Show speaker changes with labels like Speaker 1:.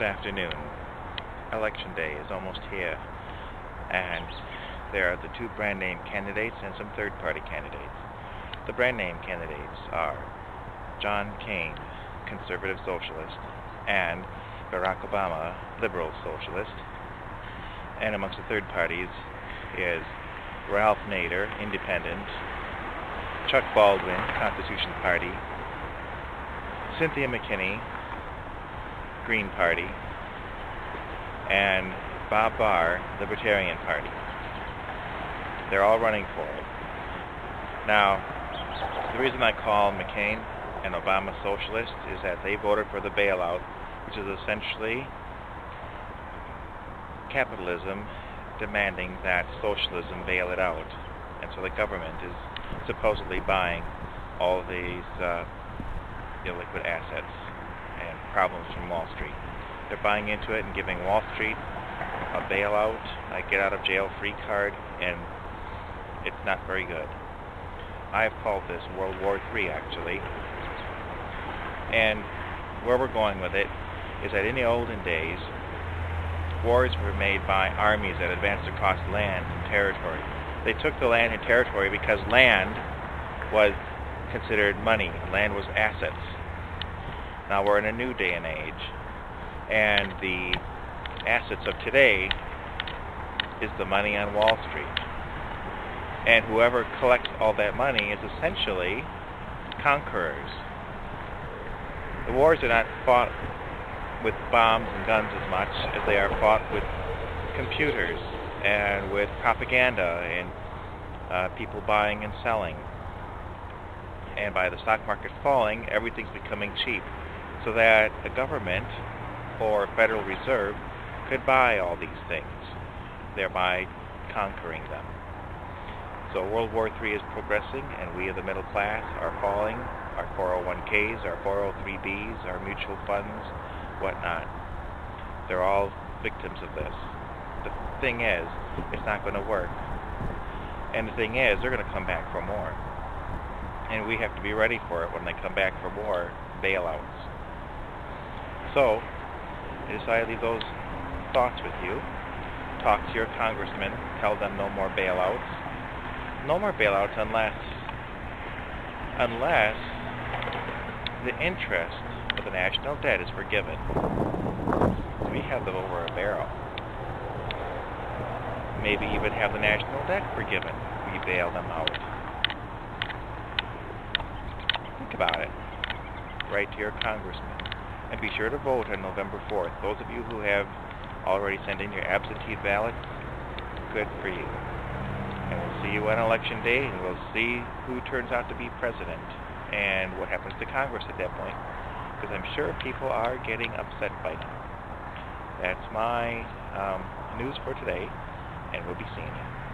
Speaker 1: afternoon. Election day is almost here, and there are the two brand name candidates and some third party candidates. The brand name candidates are John McCain, conservative socialist, and Barack Obama, liberal socialist. And amongst the third parties is Ralph Nader, independent, Chuck Baldwin, Constitution Party, Cynthia McKinney, Green Party, and Bob Barr, Libertarian Party. They're all running for it. Now, the reason I call McCain and Obama socialist is that they voted for the bailout, which is essentially capitalism demanding that socialism bail it out. And so the government is supposedly buying all these uh, illiquid assets problems from Wall Street. They're buying into it and giving Wall Street a bailout, a get out of jail free card, and it's not very good. I have called this World War III actually. And where we're going with it is that in the olden days, wars were made by armies that advanced across land and territory. They took the land and territory because land was considered money. Land was assets. Now we're in a new day and age. And the assets of today is the money on Wall Street. And whoever collects all that money is essentially conquerors. The wars are not fought with bombs and guns as much as they are fought with computers and with propaganda and uh, people buying and selling. And by the stock market falling, everything's becoming cheap. So that the government or Federal Reserve could buy all these things, thereby conquering them. So World War III is progressing, and we of the middle class are falling. Our 401ks, our 403bs, our mutual funds, whatnot. They're all victims of this. The thing is, it's not going to work. And the thing is, they're going to come back for more. And we have to be ready for it when they come back for more bailouts. So, I decided to leave those thoughts with you. Talk to your congressman. Tell them no more bailouts. No more bailouts unless unless the interest of the national debt is forgiven. We have them over a barrel. Maybe even have the national debt forgiven. We bail them out. Think about it. Write to your congressman. And be sure to vote on November 4th. Those of you who have already sent in your absentee ballot, good for you. And we'll see you on election day, and we'll see who turns out to be president and what happens to Congress at that point. Because I'm sure people are getting upset by now. That's my um, news for today, and we'll be seeing you.